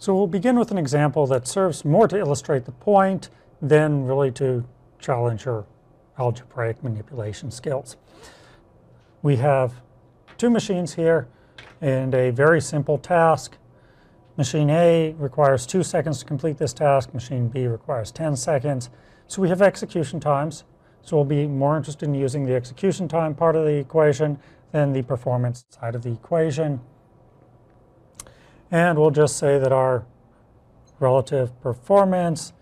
So we'll begin with an example that serves more to illustrate the point than really to challenge your algebraic manipulation skills. We have two machines here and a very simple task. Machine A requires two seconds to complete this task. Machine B requires 10 seconds. So we have execution times. So we'll be more interested in using the execution time part of the equation than the performance side of the equation. And we'll just say that our relative performance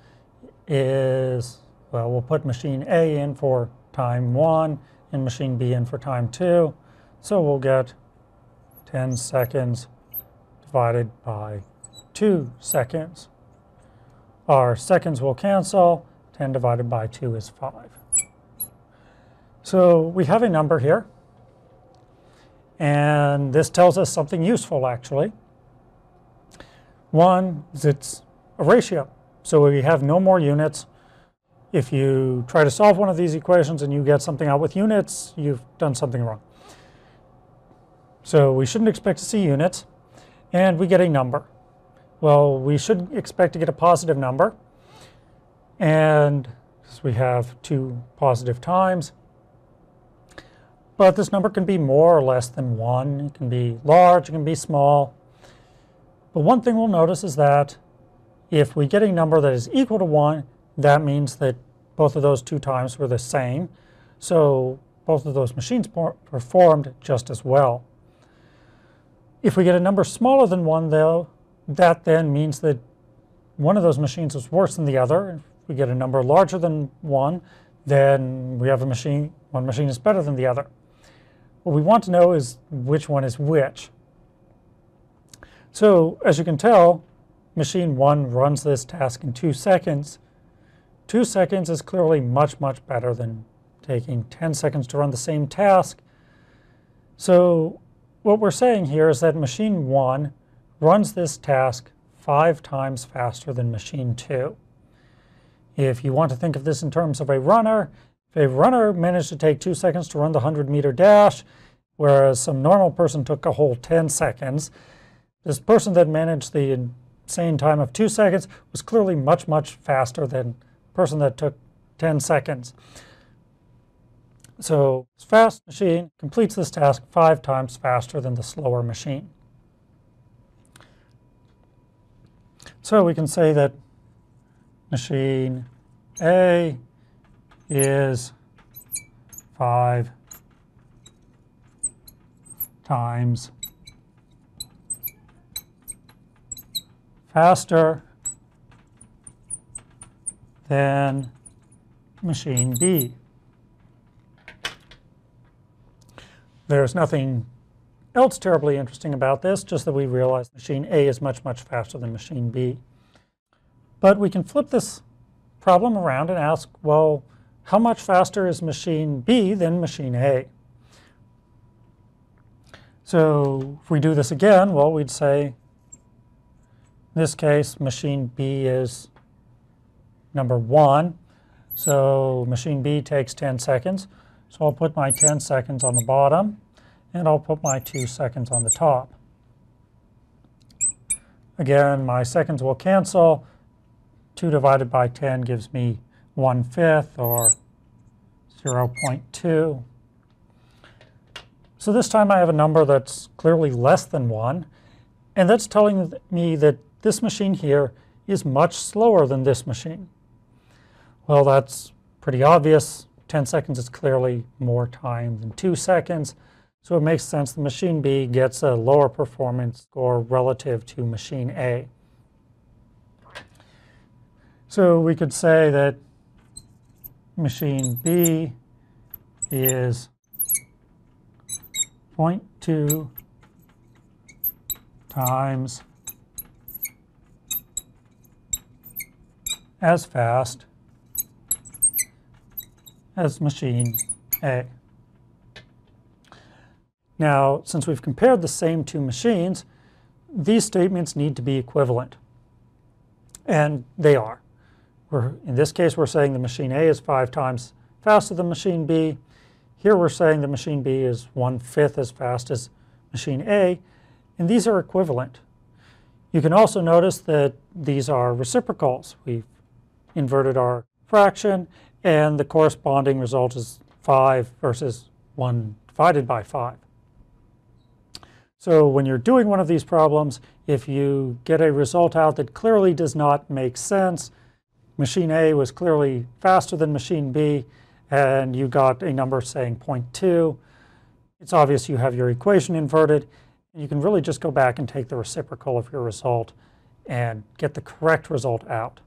is, well, we'll put machine A in for time 1 and machine B in for time 2. So we'll get 10 seconds divided by 2 seconds. Our seconds will cancel. 10 divided by 2 is 5. So we have a number here. And this tells us something useful, actually. One is it's a ratio. So we have no more units. If you try to solve one of these equations and you get something out with units, you've done something wrong. So we shouldn't expect to see units. And we get a number. Well, we should expect to get a positive number. And we have two positive times. But this number can be more or less than 1. It can be large, it can be small. But one thing we'll notice is that if we get a number that is equal to 1, that means that both of those two times were the same. So both of those machines performed just as well. If we get a number smaller than 1, though, that then means that one of those machines was worse than the other. If we get a number larger than 1, then we have a machine, one machine is better than the other. What we want to know is which one is which. So as you can tell, machine 1 runs this task in 2 seconds. 2 seconds is clearly much, much better than taking 10 seconds to run the same task. So what we're saying here is that machine 1 runs this task five times faster than machine 2. If you want to think of this in terms of a runner, if a runner managed to take 2 seconds to run the 100 meter dash, whereas some normal person took a whole 10 seconds, this person that managed the insane time of 2 seconds was clearly much, much faster than the person that took 10 seconds. So this fast machine completes this task five times faster than the slower machine. So we can say that machine A is 5 times faster than machine B. There's nothing else terribly interesting about this, just that we realize machine A is much, much faster than machine B. But we can flip this problem around and ask, well, how much faster is machine B than machine A? So if we do this again, well, we'd say in this case, machine B is number one. So machine B takes 10 seconds. So I'll put my 10 seconds on the bottom, and I'll put my 2 seconds on the top. Again, my seconds will cancel. 2 divided by 10 gives me 1 fifth, or 0.2. So this time I have a number that's clearly less than 1, and that's telling me that this machine here is much slower than this machine. Well, that's pretty obvious. 10 seconds is clearly more time than 2 seconds. So it makes sense the machine B gets a lower performance score relative to machine A. So we could say that machine B is 0.2 times as fast as machine A. Now, since we've compared the same two machines, these statements need to be equivalent. And they are. We're, in this case, we're saying the machine A is five times faster than machine B. Here we're saying the machine B is one-fifth as fast as machine A. And these are equivalent. You can also notice that these are reciprocals. We've inverted our fraction and the corresponding result is 5 versus 1 divided by 5. So when you're doing one of these problems, if you get a result out that clearly does not make sense, machine A was clearly faster than machine B, and you got a number saying 0.2, it's obvious you have your equation inverted. You can really just go back and take the reciprocal of your result and get the correct result out.